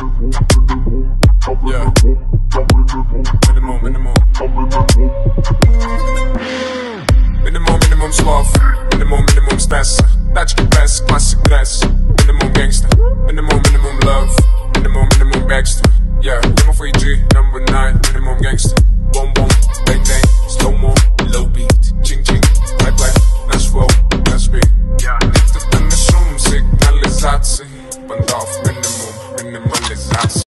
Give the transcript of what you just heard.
Yeah. Minimum, minimum. Minimum, minimum sloth. Minimum, minimum stress. That's the best classic dress. Minimum gangster. Minimum, minimum love. Minimum, minimum gangster. Yeah, number 3G, number 9, minimum gangster. Boom, boom, bang, bang, slow mo, low beat. Ching, ching, black, black, let's roll, let's be. Yeah, licht op de zoom, signalisatie. Band af, the is outside.